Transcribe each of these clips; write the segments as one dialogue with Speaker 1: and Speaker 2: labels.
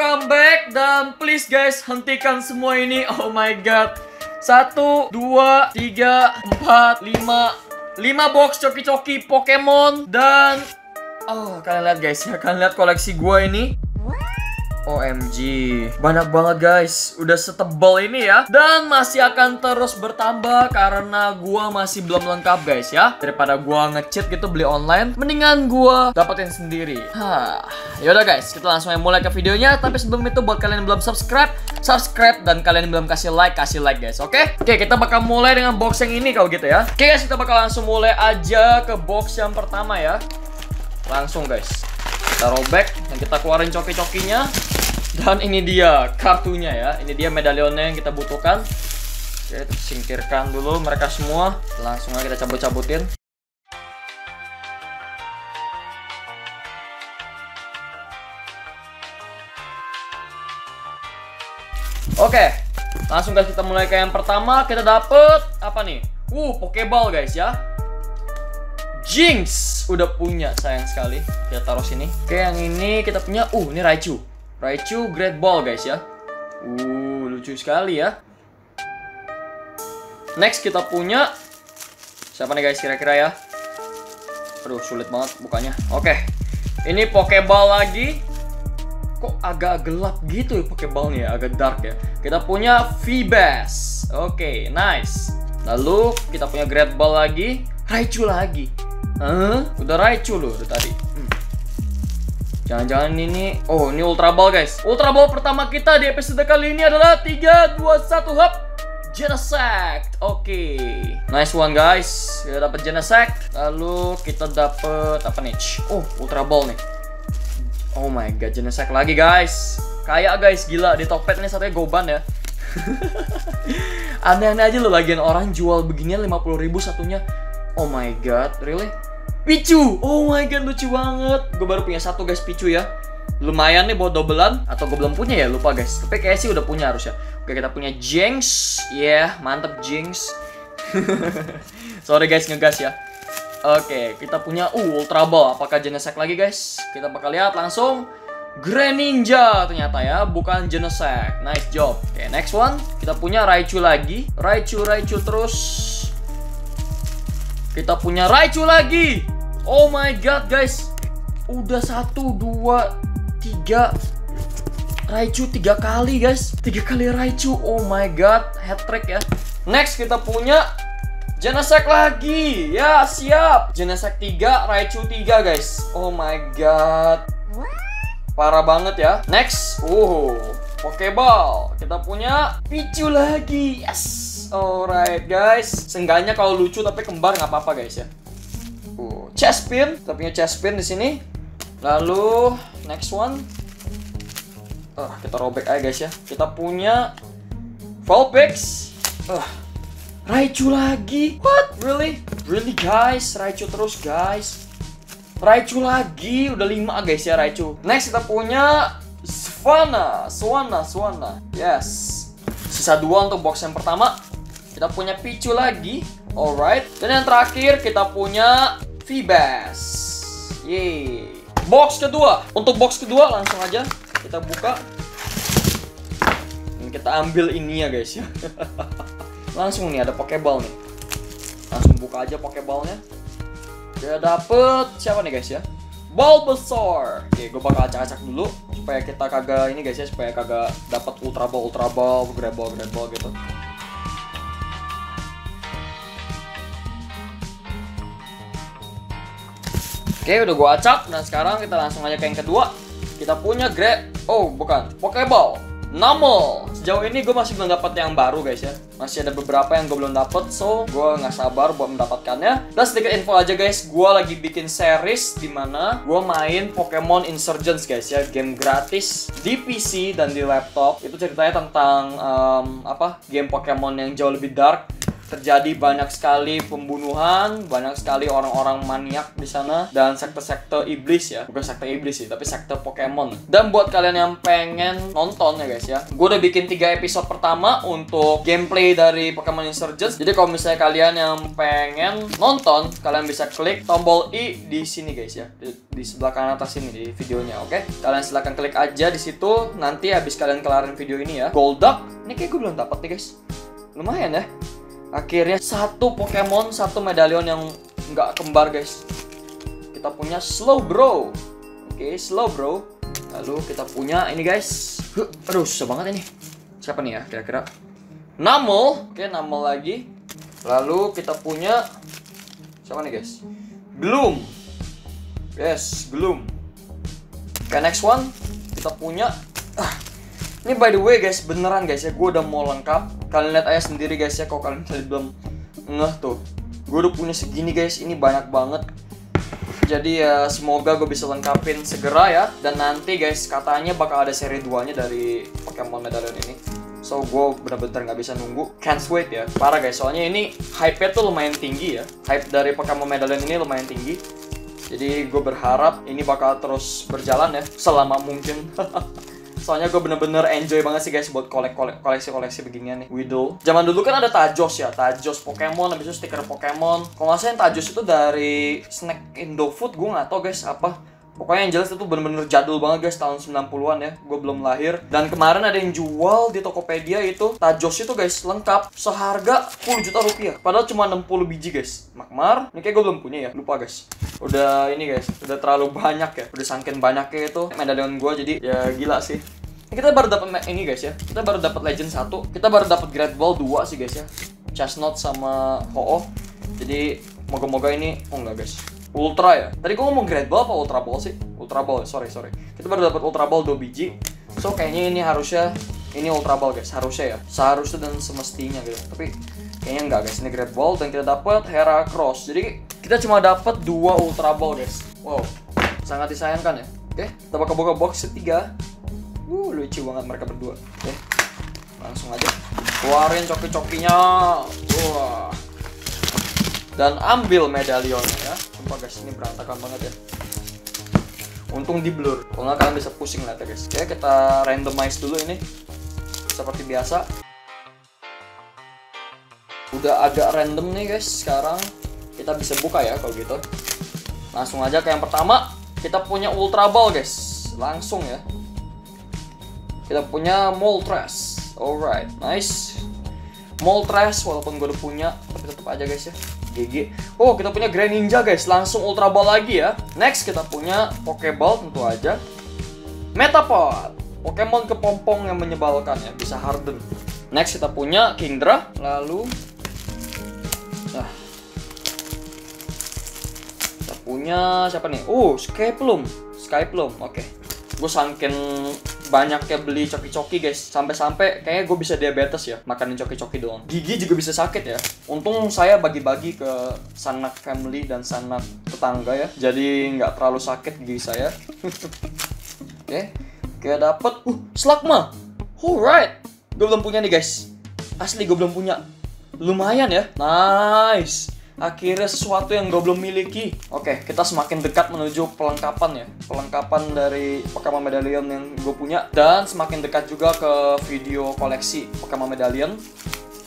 Speaker 1: welcome back dan please guys hentikan semua ini. Oh my god. Satu, dua, tiga, empat, lima, lima box coki-coki Pokemon dan oh kalian lihat guys ya kalian lihat koleksi gua ini. OMG, banyak banget guys, udah setebal ini ya. Dan masih akan terus bertambah karena gua masih belum lengkap guys ya. Daripada gua ngecheat gitu beli online, mendingan gua dapetin sendiri. Hah, yaudah guys, kita langsung mulai ke videonya. Tapi sebelum itu buat kalian yang belum subscribe, subscribe. Dan kalian yang belum kasih like, kasih like guys, oke? Okay? Oke, kita bakal mulai dengan box yang ini kalau gitu ya. Oke guys, kita bakal langsung mulai aja ke box yang pertama ya. Langsung guys kita robek dan kita keluarin coki-cokinya. Dan ini dia kartunya ya. Ini dia medalionnya yang kita butuhkan. Oke kita singkirkan dulu mereka semua. Langsung aja kita cabut-cabutin. Oke langsung guys kita mulai ke yang pertama. Kita dapet apa nih? Uh pokeball guys ya Jinx. Udah punya sayang sekali. Kita taruh sini. Oke yang ini kita punya. Uh ini Raichu. Raichu Great Ball guys ya. Uh lucu sekali ya. Next kita punya siapa nih guys kira-kira ya? Aduh sulit banget bukanya. Oke ini Pokeball lagi. Kok agak gelap gitu ya Pokeballnya agak dark ya. Kita punya V-Bass oke nice. Lalu kita punya Great Ball lagi. Raichu lagi Huh? Udah Raichu loh dari tadi. Hmm. Jangan-jangan ini Oh, ini Ultra Ball, guys. Ultra Ball pertama kita di episode kali ini adalah 3 2 1 hop. Genesect. Oke. Okay. Nice one, guys. Kita dapat Genesect. Lalu kita dapat apa nih? Oh, Ultra Ball nih. Oh my god, Genesect lagi, guys. Kayak guys, gila di Tokped ini satunya Goban ya. Aneh-aneh aja loh bagian orang jual beginian 50 ribu satunya. Oh my god, really? Pichu! Oh my god, lucu banget. Gue baru punya satu guys Pichu ya. Lumayan nih buat dobelan. Atau gue belum punya ya, lupa guys. Tapi kayaknya sih udah punya harusnya. Oke, kita punya Jinx. Ya, yeah, mantep Jinx. Sorry guys, ngegas ya. Oke, kita punya uh, Ultra Ball. Apakah Genesect lagi guys? Kita bakal lihat langsung. Greninja ternyata ya, bukan Genesect. Nice job. Oke, next one. Kita punya Raichu lagi. Raichu, Raichu terus. Kita punya Raichu lagi. Oh my god, guys. Udah satu, dua, tiga. Raichu tiga kali, guys. Tiga kali Raichu. Oh my god, hat trick ya. Next kita punya Genesect lagi. Ya, siap. Genesect 3, Raichu 3, guys. Oh my god. Parah banget ya. Next. Uh, Pokeball. Kita punya Pichu lagi. Yes. Alright guys, seenggaknya kalau lucu tapi kembar nggak apa-apa guys ya. Uh, chest pin, kita punya chest pin di sini. Lalu next one, uh, kita robek aja guys ya. Kita punya Vulpix. Uh, Raichu lagi. What? Really? Really guys? Raichu terus guys. Raichu lagi, udah 5 guys ya Raichu. Next kita punya Swana, Swana, Swana. Yes. Sisa dua untuk box yang pertama. Kita punya Pichu lagi. Alright. Dan yang terakhir kita punya V-Bass. Yeay. Box kedua. Untuk box kedua langsung aja kita buka. Dan kita ambil ini ya guys ya. langsung nih ada Pokeball nih. Langsung buka aja Pokeballnya. Kita dapet siapa nih guys ya? Bulbasaur. Oke, gue bakal acak-acak dulu supaya kita kagak ini guys ya, supaya kagak dapat Ultra Ball, Ultra Ball, Great Ball, Great Ball gitu. Oke, udah gua acak dan sekarang kita langsung aja ke yang kedua. Kita punya Great Oh, bukan. Pokeball. Numel. Sejauh ini gue masih belum dapat yang baru guys ya. Masih ada beberapa yang gue belum dapat, so gue nggak sabar buat mendapatkannya. Dan sedikit info aja guys, gue lagi bikin series di mana gue main Pokemon Insurgents guys ya, game gratis di PC dan di laptop. Itu ceritanya tentang um, apa? Game Pokemon yang jauh lebih dark terjadi banyak sekali pembunuhan, banyak sekali orang-orang maniak di sana dan sekte-sekte iblis ya. Bukan sekte iblis sih, tapi sekte Pokemon. Dan buat kalian yang pengen nonton ya guys ya, gue udah bikin 3 episode pertama untuk gameplay dari Pokemon Insurgents. Jadi kalau misalnya kalian yang pengen nonton, kalian bisa klik tombol i di sini guys ya, di, di sebelah kanan atas ini di videonya, oke? Kalian silahkan klik aja di situ. Nanti habis kalian kelarin video ini ya. Golduck, ini kayak gue belum dapat nih guys. Lumayan ya. Akhirnya satu Pokemon, satu medalion yang nggak kembar guys. Kita punya Slow Bro. Oke, Slow Bro. Lalu kita punya ini guys. Huh, aduh, susah banget ini. Siapa nih ya kira-kira? Namel. Oke, Namel lagi. Lalu kita punya siapa nih guys? Gloom. Yes, Gloom. Oke, next one. Kita punya ah, ini by the way guys, beneran guys ya, gue udah mau lengkap. Kalian lihat aja sendiri guys ya, kalau kalian tadi belum ngeh tuh. Gue udah punya segini guys, ini banyak banget. Jadi ya semoga gue bisa lengkapin segera ya. Dan nanti guys, katanya bakal ada seri 2-nya dari Pokemon Medallion ini. So gue bener-bener nggak bisa nunggu. Can't wait ya. Parah guys, soalnya ini hype-nya tuh lumayan tinggi ya. Hype dari Pokemon Medallion ini lumayan tinggi. Jadi gue berharap ini bakal terus berjalan ya selama mungkin. Soalnya gue bener-bener enjoy banget sih guys buat kolek kolek koleksi-koleksi beginian nih. Widow. Zaman dulu kan ada Tajos ya, Tajos Pokemon, habis itu stiker Pokemon. Kalau nggak salah yang Tajos itu dari Snack Indofood, gue nggak tau guys apa. Pokoknya yang jelas itu bener-bener jadul banget guys tahun 90-an ya. Gue belum lahir. Dan kemarin ada yang jual di Tokopedia itu Tajos itu guys lengkap seharga 10 juta rupiah. Padahal cuma 60 biji guys. Makmar, ini kayak gue belum punya ya. Lupa guys. Udah ini guys, udah terlalu banyak ya. Udah sangkin banyaknya itu medalion gue jadi ya gila sih. Kita baru dapat ini guys ya. Kita baru dapat Legend 1. Kita baru dapat Great Ball 2 sih guys ya. Chestnut sama Ho-Oh. Jadi moga-moga ini oh enggak guys. Ultra ya. Tadi gua ngomong Great Ball apa Ultra Ball sih? Ultra Ball, sorry sorry. Kita baru dapat Ultra Ball 2 biji. So kayaknya ini harusnya ini Ultra Ball guys, harusnya ya. Seharusnya dan semestinya gitu. Tapi kayaknya enggak guys. Ini Great Ball dan kita dapat Hera Cross. Jadi kita cuma dapat dua Ultra Ball guys. Wow, sangat disayangkan ya. Oke, kita bakal buka box ketiga. Uh, lucu banget mereka berdua. Oke, langsung aja keluarin coki-cokinya. Wah. Dan ambil medalionnya ya. Sumpah guys, ini berantakan banget ya. Untung di blur. Kalau nggak kalian bisa pusing ya guys. Oke, kita randomize dulu ini. Seperti biasa. Udah agak random nih guys sekarang. Kita bisa buka ya kalau gitu. Langsung aja ke yang pertama. Kita punya Ultra Ball guys. Langsung ya. Kita punya Moltres. Alright, nice. Moltres walaupun gue udah punya, tapi tetap aja guys ya. GG. Oh, kita punya Grand Ninja guys, langsung Ultra Ball lagi ya. Next kita punya Pokeball tentu aja. Metapod. Pokemon kepompong yang menyebalkan ya, bisa harden. Next kita punya Kingdra, lalu nah. Kita punya siapa nih? Oh, Skyplum. Skyplum. Oke. Okay. Gue sangkin banyaknya beli coki-coki guys. Sampai-sampai kayaknya gue bisa diabetes ya makanin coki-coki doang. Gigi juga bisa sakit ya. Untung saya bagi-bagi ke sanak family dan sanak tetangga ya. Jadi nggak terlalu sakit gigi saya. Oke okay. kayak dapet uh slagma alright. Gue belum punya nih guys. Asli gue belum punya. Lumayan ya. Nice akhirnya sesuatu yang gue belum miliki. Oke, kita semakin dekat menuju pelengkapan ya. Pelengkapan dari Pokemon Medallion yang gue punya. Dan semakin dekat juga ke video koleksi Pokemon Medallion.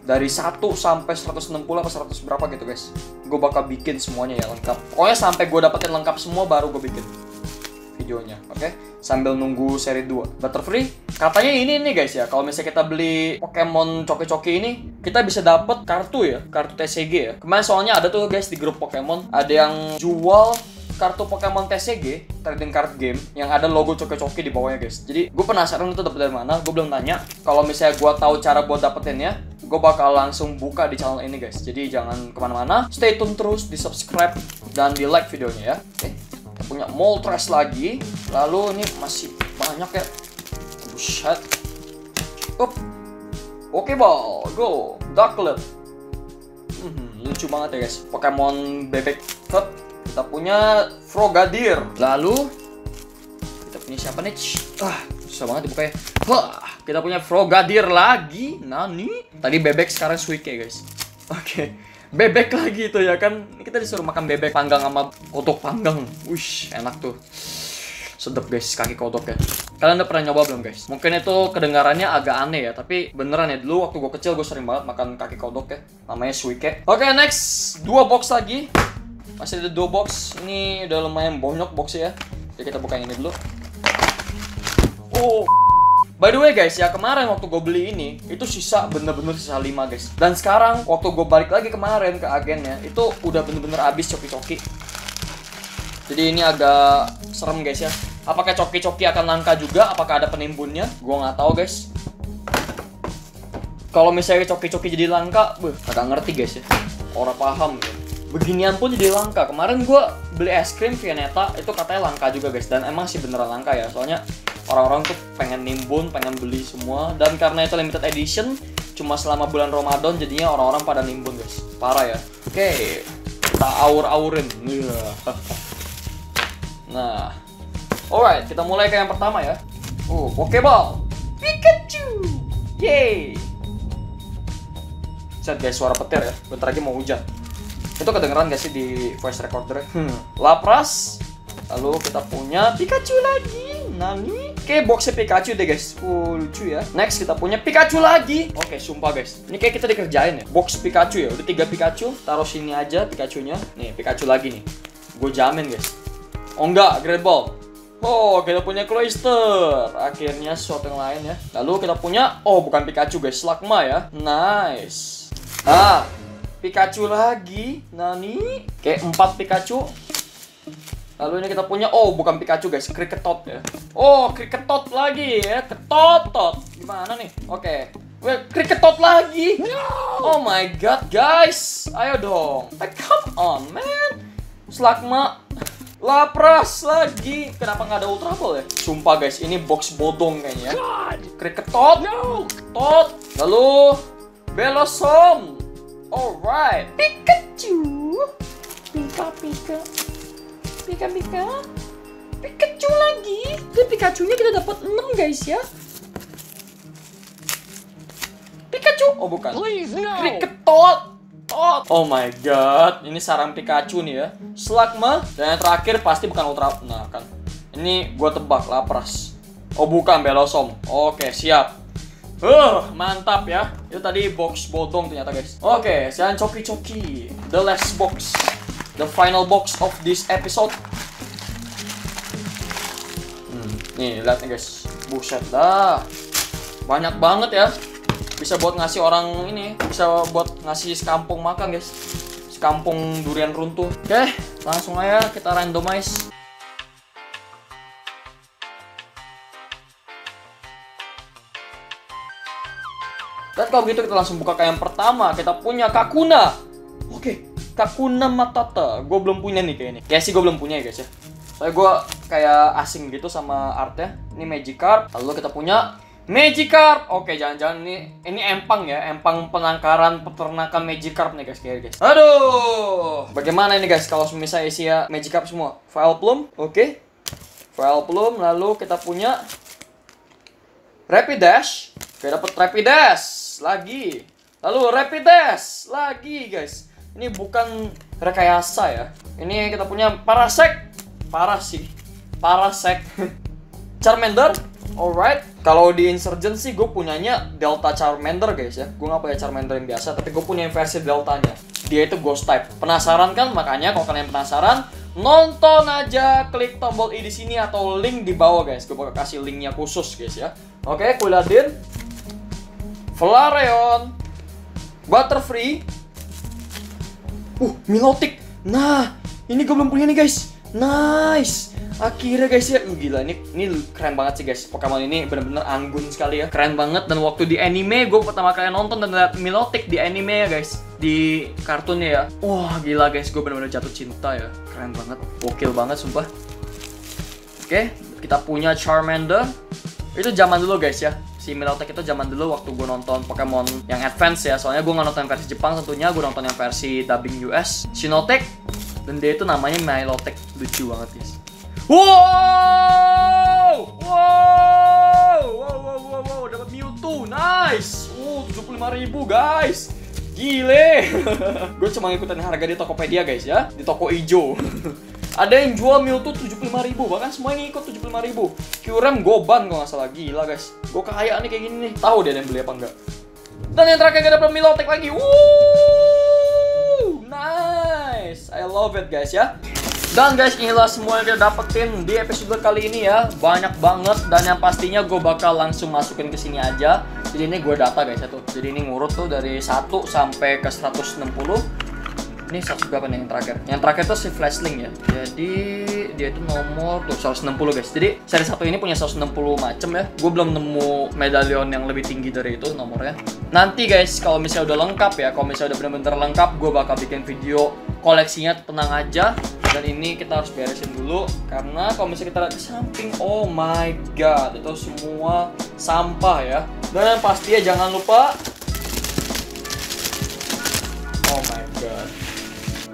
Speaker 1: Dari 1 sampai 160 atau 100 berapa gitu guys. Gue bakal bikin semuanya ya lengkap. Pokoknya sampai gue dapetin lengkap semua baru gue bikin videonya, oke? Okay? Sambil nunggu seri 2. Butterfree, katanya ini nih guys ya, kalau misalnya kita beli Pokemon coki-coki ini, kita bisa dapet kartu ya, kartu TCG ya. Kemarin soalnya ada tuh guys di grup Pokemon, ada yang jual kartu Pokemon TCG trading card game yang ada logo coki-coki di bawahnya guys. Jadi gue penasaran itu dapet dari mana. Gue belum tanya. Kalau misalnya gue tahu cara buat dapetinnya, gue bakal langsung buka di channel ini guys. Jadi jangan ke mana-mana. Stay tune terus, di subscribe dan di like videonya ya. Oke. Kita punya Moltres lagi. Lalu ini masih banyak ya. Buset. Up. Oke ball, go. Ducklet. Hmm, lucu banget ya guys. Pokemon bebek Cup kita punya Frogadier. Lalu kita punya siapa nih? Ah, susah banget dibuka ya. Wah, kita punya Frogadier lagi. Nani? Tadi bebek sekarang Suike guys. Oke. Bebek lagi itu ya kan. Kita disuruh makan bebek panggang sama kodok panggang. Wish, enak tuh. Sedep guys, kaki kodok ya. Kalian udah pernah nyoba belum guys? Mungkin itu kedengarannya agak aneh ya, tapi beneran ya dulu waktu gue kecil gue sering banget makan kaki kodok ya. Namanya suike. Oke, next. Dua box lagi. Masih ada dua box. Ini udah lumayan bonyok boxnya ya. Jadi kita buka ini dulu. Oh, By the way guys, ya kemarin waktu gue beli ini, itu sisa bener-bener sisa 5 guys. Dan sekarang waktu gue balik lagi kemarin ke agennya, itu udah bener-bener habis coki-coki. Jadi ini agak serem guys ya. Apakah coki-coki akan langka juga? Apakah ada penimbunnya? Gue nggak tahu guys. Kalau misalnya coki-coki jadi langka, beuh, agak ngerti guys ya. Orang paham ya. Beginian pun jadi langka. Kemarin gue beli es krim Vianeta, itu katanya langka juga guys. Dan emang sih beneran langka ya. Soalnya orang-orang tuh pengen nimbun, pengen beli semua dan karena itu limited edition cuma selama bulan Ramadan jadinya orang-orang pada nimbun guys. Parah ya. Oke, kita aur-aurin. Iya. Nah, alright, kita mulai ke yang pertama ya. Oh, Pokeball. Pikachu. Yay. Set guys, suara petir ya. Bentar lagi mau hujan. Itu kedengeran gak sih di voice recorder? Hmm. Lapras. Lalu kita punya Pikachu lagi. Nani? Oke, boxnya Pikachu deh guys. Uh, lucu ya. Next kita punya Pikachu lagi. Oke, sumpah guys. Ini kayak kita dikerjain ya. Box Pikachu ya. Udah tiga Pikachu. Taruh sini aja Pikachu-nya. Nih, Pikachu lagi nih. Gue jamin guys. Oh enggak, Great Ball. Oh, kita punya Cloyster. Akhirnya sesuatu yang lain ya. Lalu kita punya, oh bukan Pikachu guys, Slugma ya. Nice. Ah, Pikachu lagi. Nani? Kayak empat Pikachu. Lalu ini kita punya, oh bukan Pikachu guys, Kriketot ya. Oh, Kriketot lagi ya, ketotot. Gimana nih? Oke. Well, Kriketot lagi. Oh my god, guys. Ayo dong. Eh, come on, man. Slugma. Lapras lagi. Kenapa nggak ada Ultra Ball ya? Sumpah guys, ini box bodong kayaknya. Kriketot. Tot. Lalu Belosom. Alright. Pikachu. Pika Pika. Pika Pika. Pikachu lagi. Dan Pikachu-nya kita dapat 6 guys ya. Pikachu. Oh bukan.
Speaker 2: Please, no.
Speaker 1: Kriketot. Tot. Oh my god, ini sarang Pikachu nih ya. Slugma dan yang terakhir pasti bukan Ultra. Nah kan, ini gua tebak Lapras. Oh bukan Belosom. Oke siap. Uh, mantap ya. Itu tadi box bodong ternyata guys. Oke, sekarang coki-coki. The last box. The final box of this episode. Hmm, nih lihat nih guys. Buset dah. Banyak banget ya bisa buat ngasih orang ini bisa buat ngasih sekampung makan guys sekampung durian runtuh oke langsung aja kita randomize dan kalau gitu kita langsung buka ke yang pertama kita punya Kakuna Kakuna Matata gue belum punya nih kayaknya kayak sih gue belum punya ya guys ya soalnya gue kayak asing gitu sama artnya ini Magikarp lalu kita punya Magikarp. Oke, jangan-jangan ini ini empang ya, empang penangkaran peternakan Magikarp nih guys, kayak guys. Aduh, bagaimana ini guys kalau misalnya isi ya Magikarp semua? File plum, oke. File plum, lalu kita punya Rapidash. Oke, dapat Rapidash lagi. Lalu Rapidash lagi guys. Ini bukan rekayasa ya. Ini kita punya Parasect. Parah sih. Parasect. Charmander. Alright, kalau di Insurgent sih gue punyanya Delta Charmander guys ya. Gue nggak punya Charmander yang biasa, tapi gue punya yang versi Deltanya. Dia itu Ghost type. Penasaran kan? Makanya kalau kalian penasaran, nonton aja, klik tombol i di sini atau link di bawah guys. Gue bakal kasih linknya khusus guys ya. Oke, Kuladin, Flareon, Butterfree, uh, Milotic. Nah, ini gue belum punya nih guys. Nice. Akhirnya guys ya, uh, gila ini ini keren banget sih guys. Pokemon ini bener-bener anggun sekali ya. Keren banget dan waktu di anime gue pertama kali nonton dan lihat Milotic di anime ya guys. Di kartunnya ya. Wah, gila guys, gue bener-bener jatuh cinta ya. Keren banget. Gokil banget sumpah. Oke, kita punya Charmander. Itu zaman dulu guys ya. Si Milotic itu zaman dulu waktu gue nonton Pokemon yang advance ya. Soalnya gue nggak nonton versi Jepang tentunya, gue nonton yang versi dubbing US. Sinotech dan dia itu namanya Milotic. Lucu banget guys. Wow! Wow! Wow, wow, wow, wow. Dapat Mewtwo. Nice. Uh, 75.000 guys. Gile. gue cuma ngikutin harga di Tokopedia guys ya, di toko ijo. Ada yang jual Mewtwo 75.000, bahkan semuanya ngikut 75.000. Kyurem goban kalau nggak salah, gila guys. Gue kaya nih kayak gini nih. Tahu dia yang beli apa enggak? Dan yang terakhir dapet Milotek lagi. Wuh, nice. I love it guys ya. Dan guys, inilah semua yang kita dapetin di episode kali ini ya. Banyak banget dan yang pastinya gue bakal langsung masukin ke sini aja. Jadi ini gue data guys ya tuh. Jadi ini ngurut tuh dari 1 sampai ke 160. Ini 100 berapa nih yang terakhir? Yang terakhir tuh si flashling ya. Jadi dia itu nomor tuh 160 guys. Jadi seri satu ini punya 160 macem ya. Gue belum nemu medalion yang lebih tinggi dari itu nomornya. Nanti guys, kalau misalnya udah lengkap ya, kalau misalnya udah bener-bener lengkap, gue bakal bikin video koleksinya tenang aja. Dan ini kita harus beresin dulu karena kalau misalnya kita lihat ke samping, oh my god, itu semua sampah ya. Dan yang pasti ya jangan lupa Oh my god.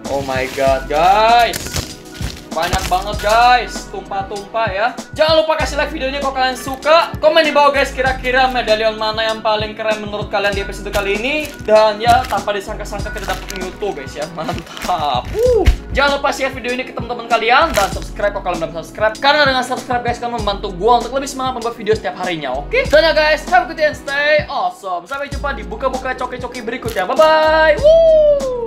Speaker 1: Oh my god, guys. Banyak banget guys, tumpah-tumpah ya. Jangan lupa kasih like videonya kalau kalian suka. Komen di bawah guys kira-kira medalion mana yang paling keren menurut kalian di episode kali ini. Dan ya tanpa disangka-sangka kita dapat Mewtwo guys ya. Mantap. Uh. Jangan lupa share video ini ke teman-teman kalian dan subscribe kalau kalian belum subscribe. Karena dengan subscribe guys kalian membantu gua untuk lebih semangat membuat video setiap harinya. Oke? Dan ya guys, have a stay awesome. Sampai jumpa di buka-buka coki-coki berikutnya. Bye bye.